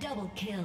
Double kill.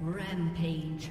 Rampage.